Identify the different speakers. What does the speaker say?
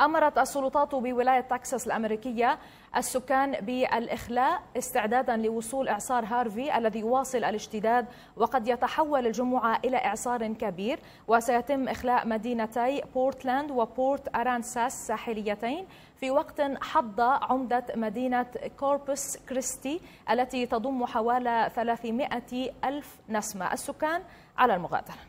Speaker 1: أمرت السلطات بولاية تكساس الأمريكية السكان بالإخلاء استعدادا لوصول إعصار هارفي الذي يواصل الاشتداد وقد يتحول الجمعة إلى إعصار كبير وسيتم إخلاء مدينتي بورتلاند وبورت أرانساس الساحليتين في وقت حض عمدة مدينة كوربس كريستي التي تضم حوالي 300 ألف نسمة. السكان على المغادرة.